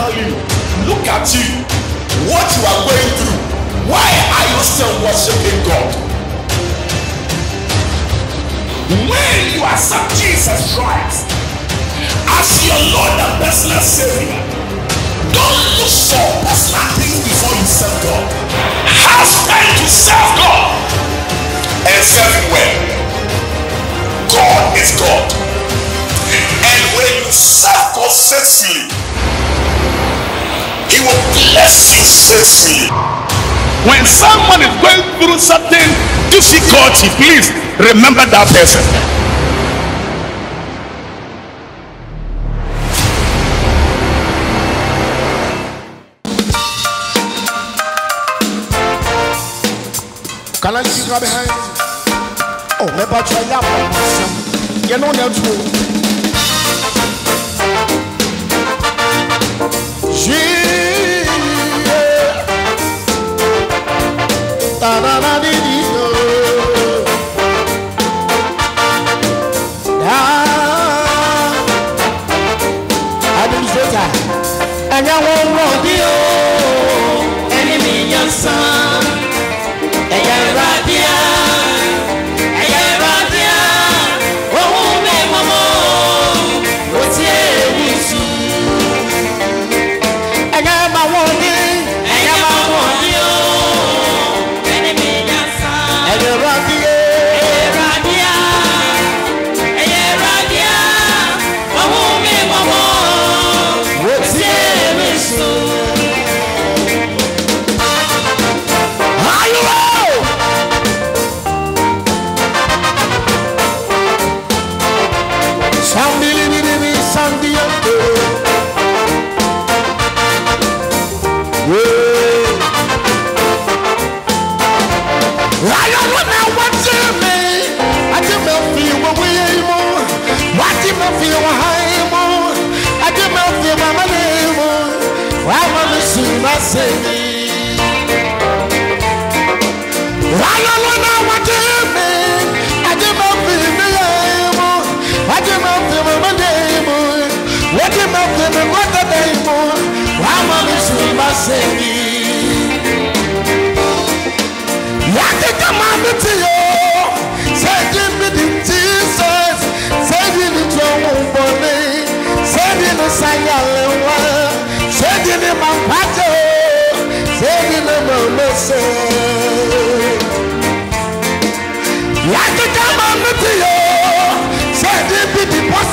tell you, look at you, what you are going through. Why are you still worshiping God? When you accept Jesus Christ as your Lord and personal Savior, don't look for personal things before you serve God. Have time to serve God and serve Him well. God is God. And when you serve God faithfully, he will bless you sincerely. When someone is going through certain difficulty, please remember that person. Can I see grab behind? Oh, maybe I try that one. You know that too. Jesus. da da da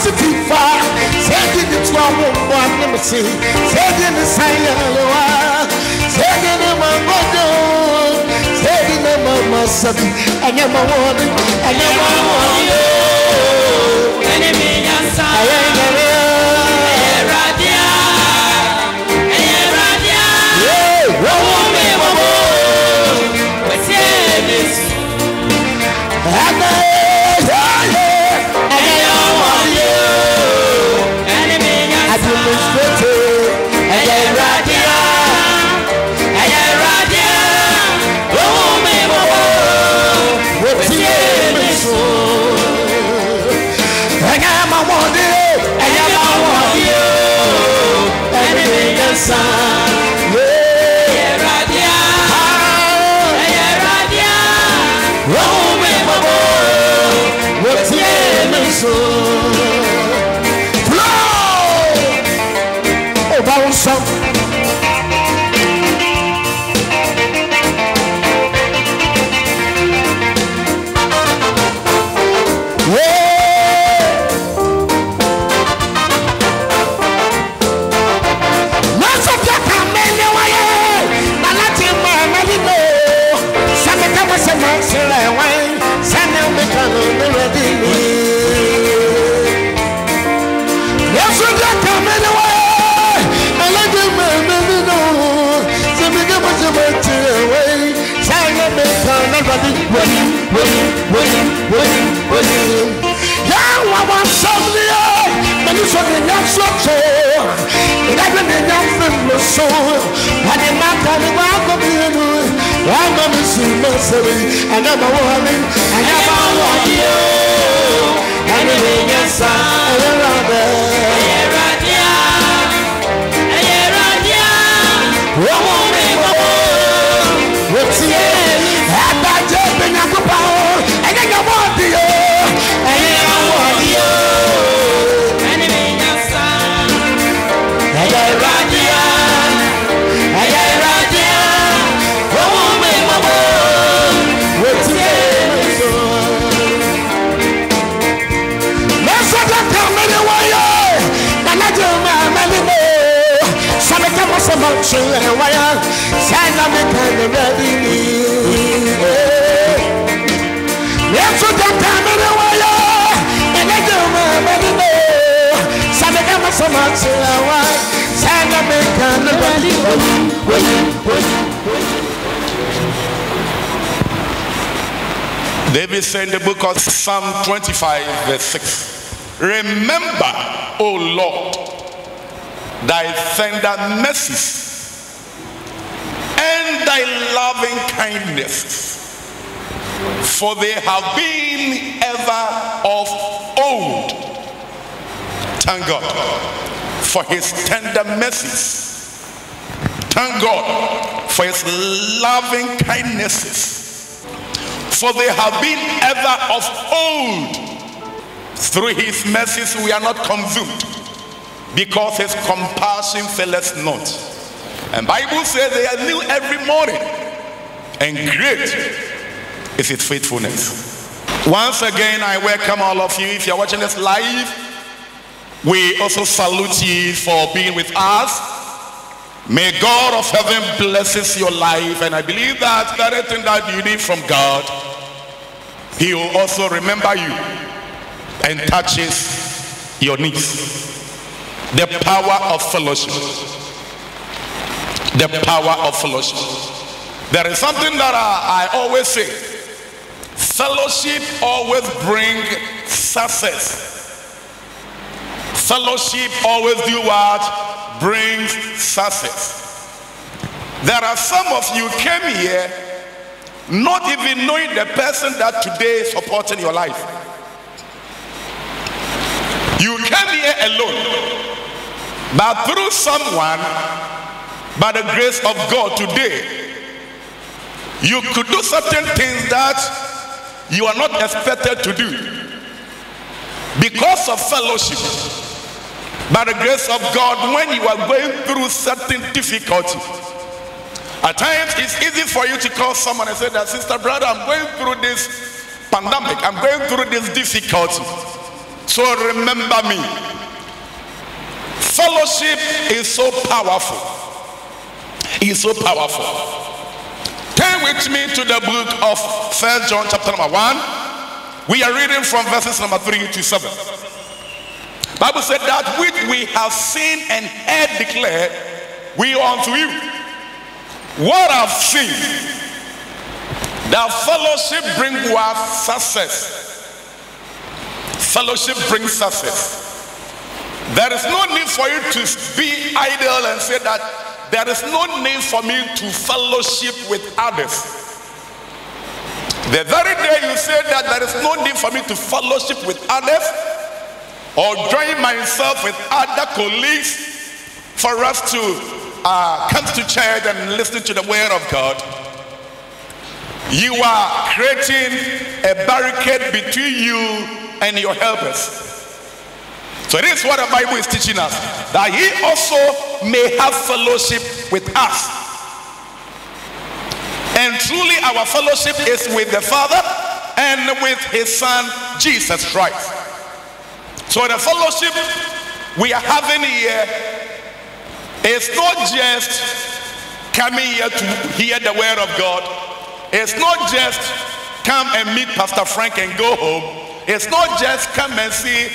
Sikifa, Segi ni tuamu mbwani msi, Segi ni sayalewa, Segi ni mangojo, Segi ni mama sabi, Anyama wani, anyama wani, David in the book of Psalm 25, verse 6 Remember, O Lord, thy tender mercies and thy loving kindness, for they have been ever of old. Thank God for his tender mercies. Thank God for his loving kindnesses for they have been ever of old. Through his mercies we are not consumed, because his compassion faileth not. And Bible says they are new every morning, and great is his faithfulness. Once again, I welcome all of you. If you're watching this live, we also salute you for being with us. May God of heaven blesses your life. And I believe that anything that you need from God, he will also remember you and touches your needs. The power of fellowship. The power of fellowship. There is something that I, I always say. Fellowship always bring success. Fellowship always do what? Brings success. There are some of you came here not even knowing the person that today is supporting your life. You came here alone, but through someone, by the grace of God today, you could do certain things that you are not expected to do because of fellowship. By the grace of God, when you are going through certain difficulty, at times it's easy for you to call someone and say that, sister, brother, I'm going through this pandemic, I'm going through this difficulty. So remember me. Fellowship is so powerful. It's so powerful. Turn with me to the book of First John chapter number 1. We are reading from verses number 3 to 7. Bible said that which we have seen and heard declared, we unto you. What I've seen, that fellowship bring what success. Fellowship brings success. There is no need for you to be idle and say that there is no need for me to fellowship with others. The very day you say that there is no need for me to fellowship with others or join myself with other colleagues for us to uh, come to church and listen to the word of God, you are creating a barricade between you and your helpers. So this is what the Bible is teaching us. That he also may have fellowship with us. And truly our fellowship is with the Father and with his Son, Jesus Christ. So the fellowship we are having here is not just coming here to hear the word of God. It's not just come and meet Pastor Frank and go home. It's not just come and see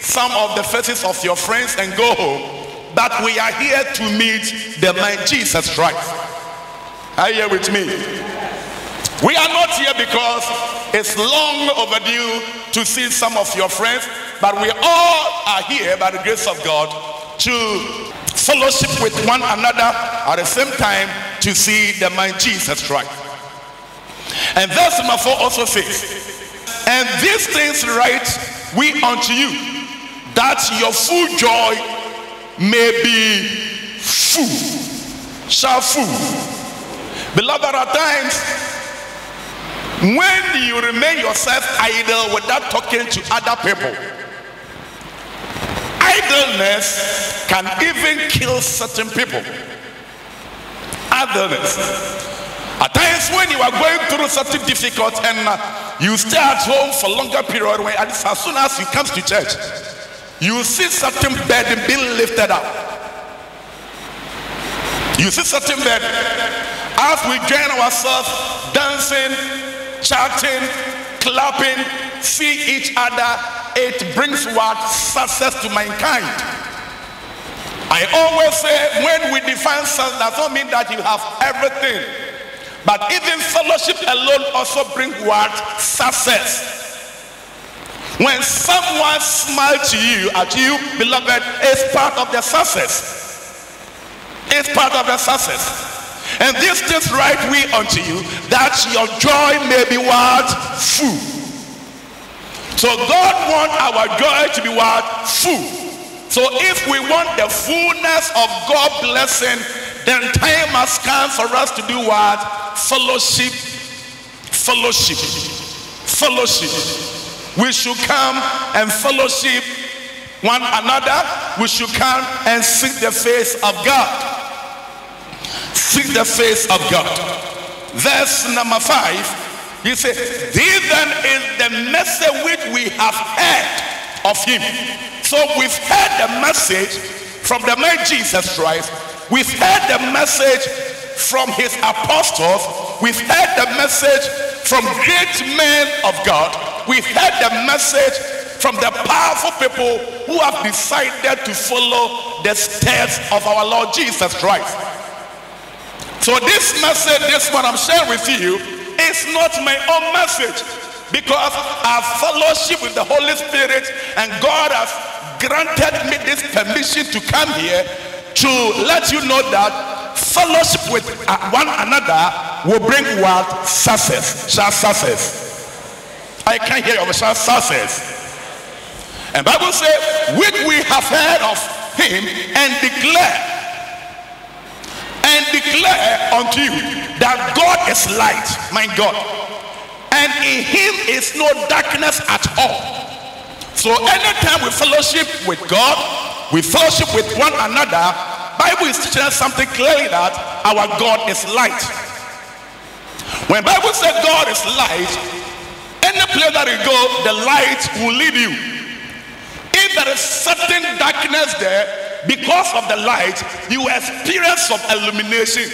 some of the faces of your friends and go home. But we are here to meet the man Jesus Christ. Are you here with me? We are not here because it's long overdue to see some of your friends, but we all are here by the grace of God to fellowship with one another at the same time to see the man Jesus Christ. And verse number four also says, And these things write we unto you, that your full joy may be full, shall full. Beloved, at times when you remain yourself idle without talking to other people, idleness can even kill certain people. Idleness. At times when you are going through something difficult and uh, you stay at home for a longer period, when as soon as you come to church, you see certain burden being lifted up. You see certain men, as we join ourselves dancing, chatting, clapping, see each other, it brings what success to mankind. I always say when we define success does not mean that you have everything. But even fellowship alone also brings what? Success. When someone smiles to you, at you, beloved, it's part of the success. It's part of the success. And this things write we unto you, that your joy may be what? Full. So God wants our joy to be what? Full. So if we want the fullness of God blessing, then time must come for us to do what? Fellowship. Fellowship. Fellowship. We should come and fellowship one another. We should come and seek the face of God. Seek the face of God. Verse number five. He said, This then is the message which we have heard of him. So we've heard the message from the man Jesus Christ. We've heard the message from his apostles. We've heard the message from great men of God. We've heard the message from the powerful people who have decided to follow the steps of our Lord Jesus Christ. So this message, this one I'm sharing with you, is not my own message because I have fellowship with the Holy Spirit and God has granted me this permission to come here to let you know that fellowship with one another will bring what? Success. Shall success. I can't hear you. Shall success. And Bible says, which we have heard of him and declare and declare unto you that God is light, my God, and in him is no darkness at all. So anytime we fellowship with God, we fellowship with one another, Bible is teaching us something clearly that our God is light. When Bible says God is light, any place that you go, the light will lead you. If there is certain darkness there, because of the light, you experience some illumination.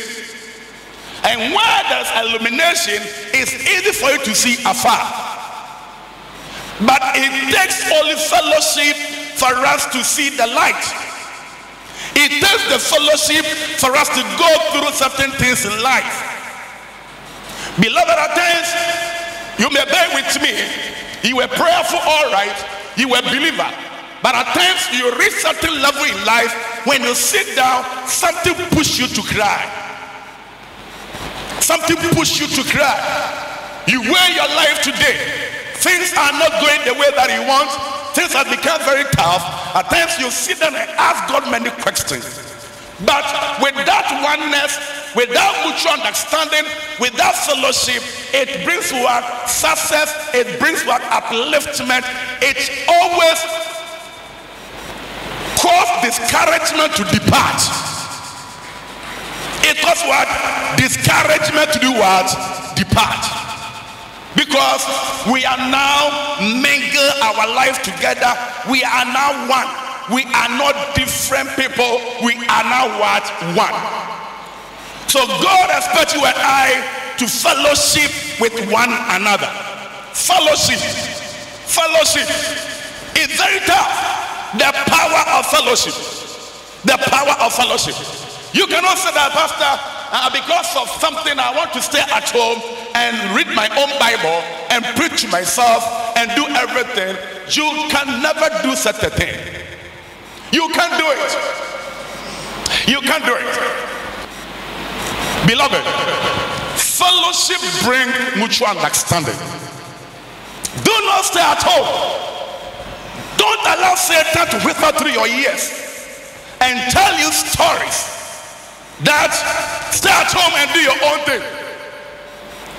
And where there's illumination, it's easy for you to see afar. But it takes only fellowship for us to see the light. It takes the fellowship for us to go through certain things in life. Beloved, at times, you may bear with me. You were prayerful, all right. You were believer. But at times you reach certain level in life, when you sit down, something push you to cry. Something push you to cry. You wear your life today. Things are not going the way that you want. Things have become very tough. At times you sit down and ask God many questions. But with that oneness, without mutual understanding, without fellowship, it brings what success, it brings what upliftment. It's always cause discouragement to depart. It cause what? Discouragement to do what? Depart. Because we are now mingle our life together. We are now one. We are not different people. We are now what? One. So God expects you and I to fellowship with one another. Fellowship. Fellowship. It's very tough. The power of fellowship. The power of fellowship. You cannot say that, Pastor, uh, because of something I want to stay at home and read my own Bible and preach to myself and do everything. You can never do such a thing. You can't do it. You can't do it. Beloved, fellowship bring mutual understanding. Do not stay at home don't allow Satan to whisper through your ears and tell you stories that stay at home and do your own thing.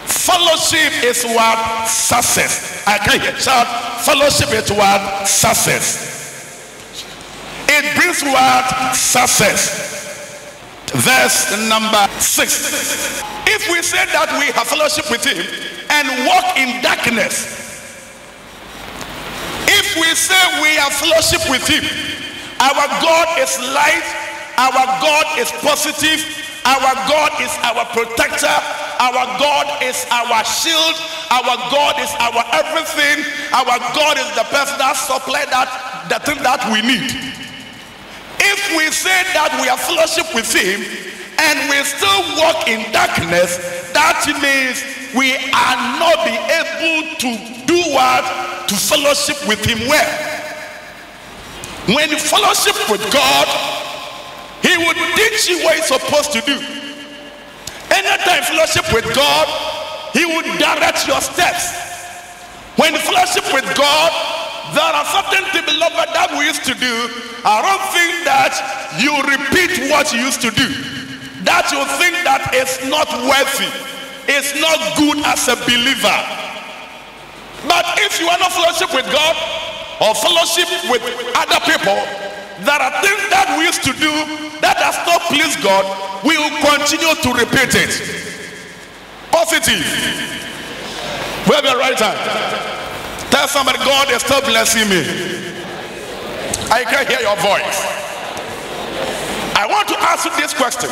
Fellowship is what success. I can't hear. Shout. Fellowship is what success. It brings what success. Verse number six. If we say that we have fellowship with him and walk in darkness, if we say we have fellowship with him, our God is light, our God is positive, Our God is our protector. Our God is our shield. Our God is our everything. Our God is the person that supply that the thing that we need. If we say that we are fellowship with him and we still walk in darkness, that means we are not be able to do what? To fellowship with him well. When you fellowship with God, he would teach you what you're supposed to do. Anytime fellowship with God, he would direct your steps. When you fellowship with God, there are certain things, beloved, that we used to do. I don't think that you repeat what you used to do. That you think that it's not worthy. It's not good as a believer. But if you are not fellowship with God or fellowship with other people, there are things that we used to do that does not please God. We will continue to repeat it. Positive. Wave your right hand. Tell somebody, God is still blessing me. I can hear your voice. I want to ask you this question.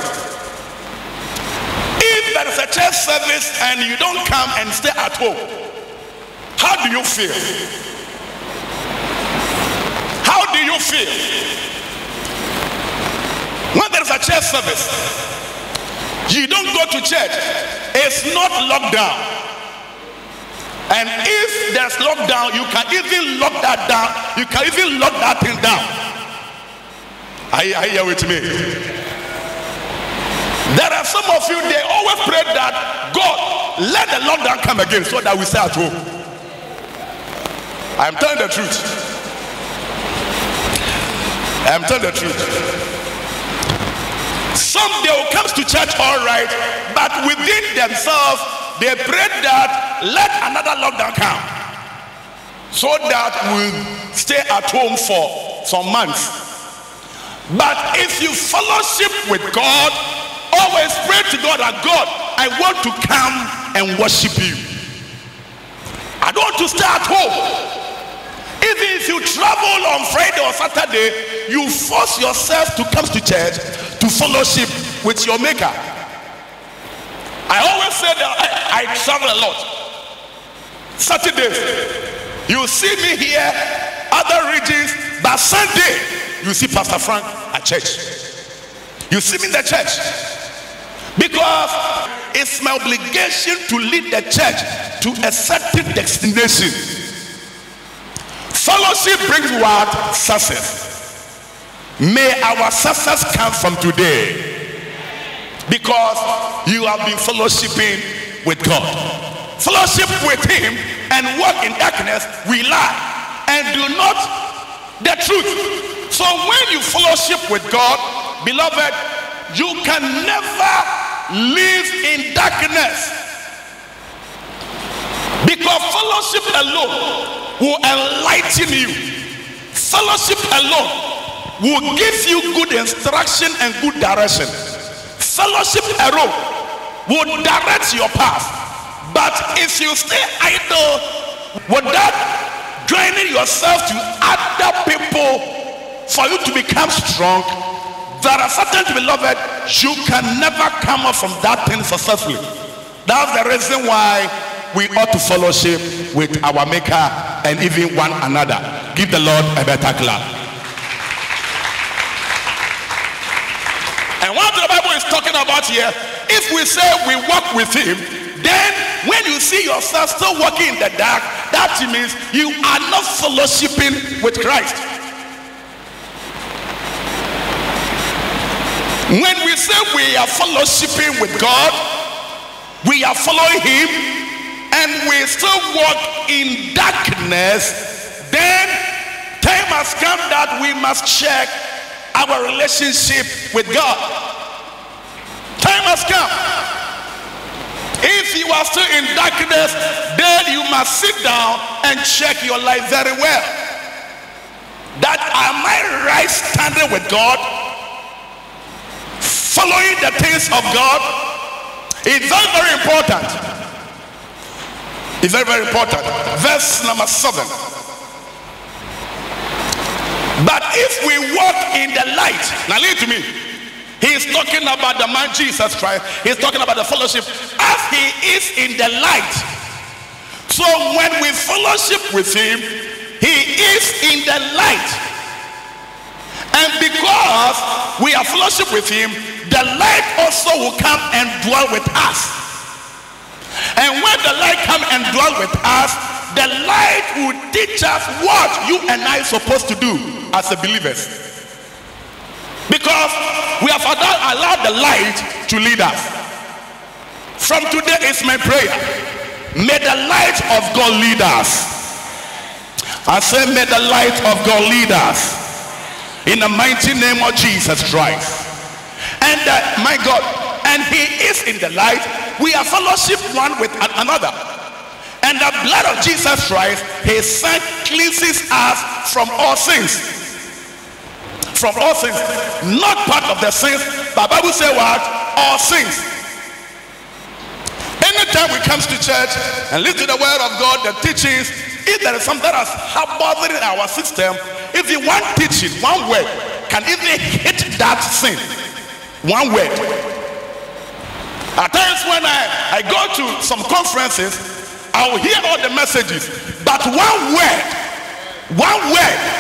If there is a church service and you don't come and stay at home, how do you feel? How do you feel? When there is a church service, you don't go to church, it's not lockdown. And if there's lockdown, you can even lock that down. You can even lock that thing down. Are you, are you here with me? There are some of you, they always pray that God, let the lockdown come again so that we stay at home. I'm telling the truth. I'm telling the truth. Some they will come to church all right, but within themselves, they pray that let another lockdown come so that we stay at home for some months. But if you fellowship with God, always pray to God that God, I want to come and worship you. I don't want to stay at home. Even if you travel on Friday or Saturday, you force yourself to come to church to fellowship with your maker. I always say that I, I travel a lot. Saturdays, you see me here, other regions, but Sunday, you see Pastor Frank at church. You see me in the church. Because it's my obligation to lead the church to a certain destination. Fellowship brings what? Success. May our success come from today. Because you have been fellowshipping with God. Fellowship with Him and walk in darkness, we lie and do not the truth. So when you fellowship with God, beloved, you can never live in darkness. Because fellowship alone will enlighten you. Fellowship alone will give you good instruction and good direction. Fellowship alone will direct your path. But if you stay idle without joining yourself to other people for you to become strong, there are certain beloved you can never come up from that thing successfully. That's the reason why we ought to fellowship with our maker and even one another. Give the Lord a better clap. And what the Bible is talking about here, if we say we walk with him, then when you see yourself still walking in the dark, that means you are not fellowshipping with Christ. When we say we are fellowshipping with God, we are following him, and we still walk in darkness, then time has come that we must check our relationship with God. Time has come. If you are still in darkness, then you must sit down and check your life very well. That am I right standing with God? Following the things of God? It's very, very important. It's very, very important. Verse number seven. But if we walk in the light, now listen to me. He is talking about the man Jesus Christ. He's talking about the fellowship as he is in the light. So when we fellowship with him, he is in the light. And because we are fellowship with him, the light also will come and dwell with us. And when the light come and dwell with us, the light will teach us what you and I are supposed to do as a believers. Because we have allowed the light to lead us. From today is my prayer. May the light of God lead us. I say, may the light of God lead us. In the mighty name of Jesus Christ. And uh, my God, and he is in the light. We are fellowship one with another. And the blood of Jesus Christ, his son cleanses us from all sins from all sins not part of the sins but bible say what all sins anytime we comes to church and listen to the word of god the teachings if there is something that has bothered our system you want teaching one word can even hit that sin one word at times when i i go to some conferences i will hear all the messages but one word one word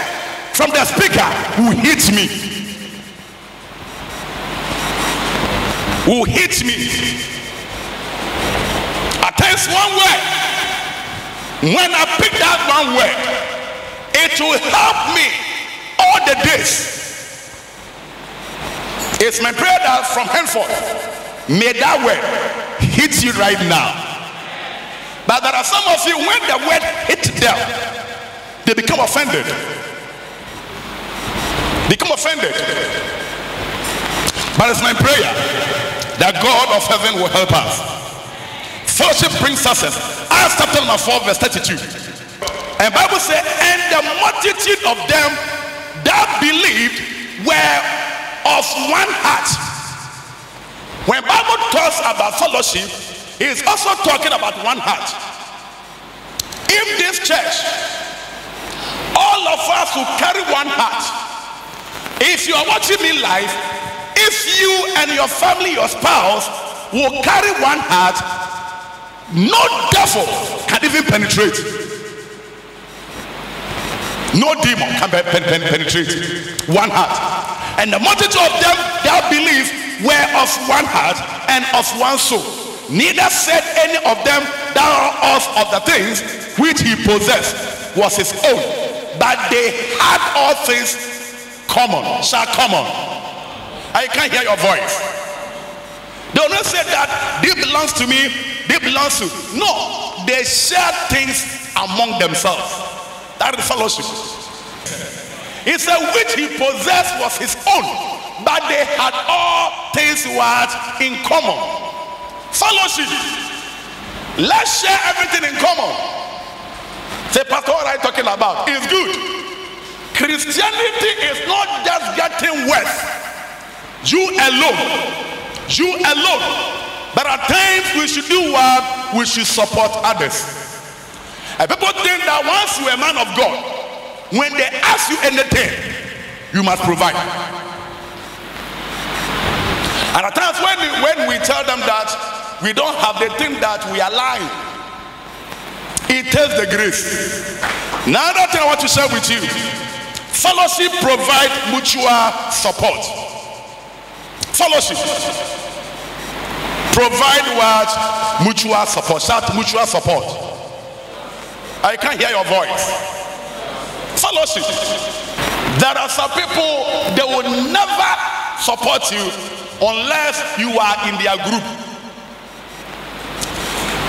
from the speaker who hit me. Who hit me. At times one word. When I pick that one word, it will help me all the days. It's my prayer that from henceforth, may that word hit you right now. But there are some of you, when the word hit them, they become offended become offended. But it's my prayer that God of heaven will help us. Fellowship brings success. Acts chapter number 4, verse 32. And Bible says, and the multitude of them that believed were of one heart. When Bible talks about fellowship, he is also talking about one heart. In this church, all of us who carry one heart, if you are watching me live, if you and your family, your spouse will carry one heart, no devil can even penetrate. No demon can penetrate one heart. And the multitude of them that believe were of one heart and of one soul. Neither said any of them that of, of the things which he possessed was his own, but they had all things common, shall common. I can't hear your voice. They not say that this belongs to me, this belongs to. No, they share things among themselves. That is fellowship. He said, which he possessed was his own, but they had all things what in common. Fellowship. Let's share everything in common. Say, Pastor, what are you talking about? It's good. Christianity is not just getting worse. You alone. You alone. But at times we should do what? We should support others. And people think that once you're a man of God, when they ask you anything, you must provide. And at times when, when we tell them that we don't have, the thing that we are lying. It takes the grace. Now that thing I want to share with you Fellowship provide mutual support. Fellowship provide what? Mutual support. Shout mutual support. I can't hear your voice. Fellowship. There are some people they will never support you unless you are in their group.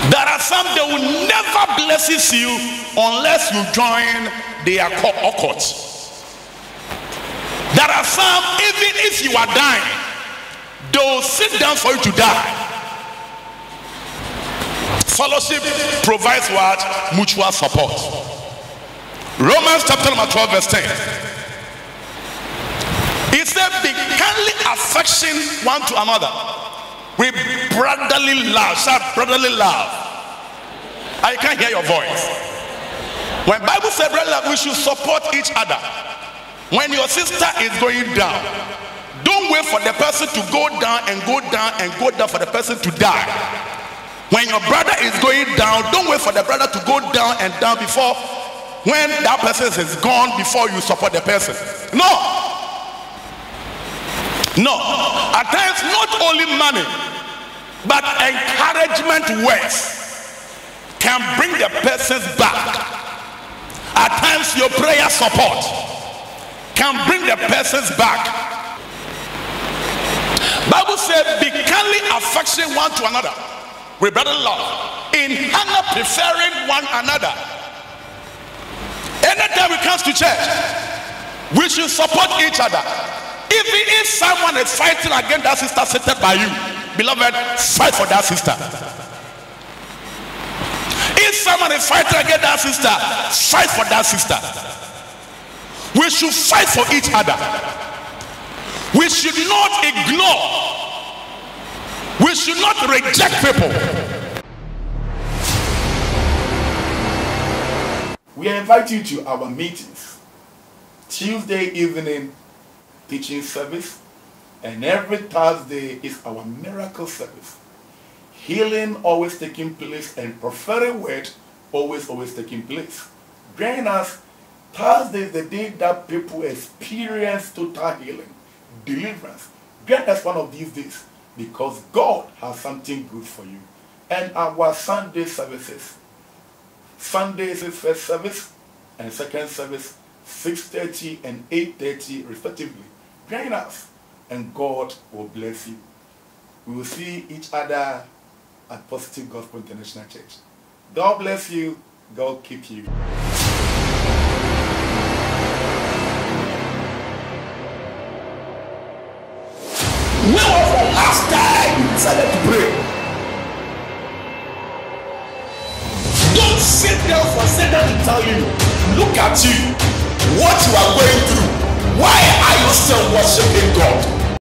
There are some they will never blesses you unless you join their court. There are some, even if you are dying, they'll sit down for you to die. Fellowship provides what? Mutual support. Romans chapter number 12, verse 10. It said, Be kindly affection one to another with brotherly love. Shout brotherly love. I can't hear your voice. When Bible says brotherly love, we should support each other. When your sister is going down, don't Don't wait for the person to go down and go down and go down for the person to die. When your brother is going down, don't wait for the brother to go down and down before when that person is gone before you support the person. No. No. At times, not only money, but encouragement words can bring the persons back. At times, your prayer support can bring the persons back. Bible says, be kindly affection one to another with brotherly love, in honor preferring one another. Anytime we come to church, we should support each other. Even if someone is fighting against that sister seated by you, beloved, fight for that sister. If someone is fighting against that sister, fight for that sister. We should fight for each other. We should not ignore. We should not reject people. We invite you to our meetings. Tuesday evening teaching service and every Thursday is our miracle service. Healing always taking place and prophetic word always always taking place. Join us Thursday is the day that people experience total healing, deliverance. Get us one of these days because God has something good for you. And our Sunday services. Sunday is the first service and second service, 6.30 and 8.30 respectively. Join us and God will bless you. We will see each other at Positive Gospel International Church. God bless you. God keep you. Decided to pray? Don't sit there for Satan to tell you, look at you, what you are going through. Why are you still worshiping God?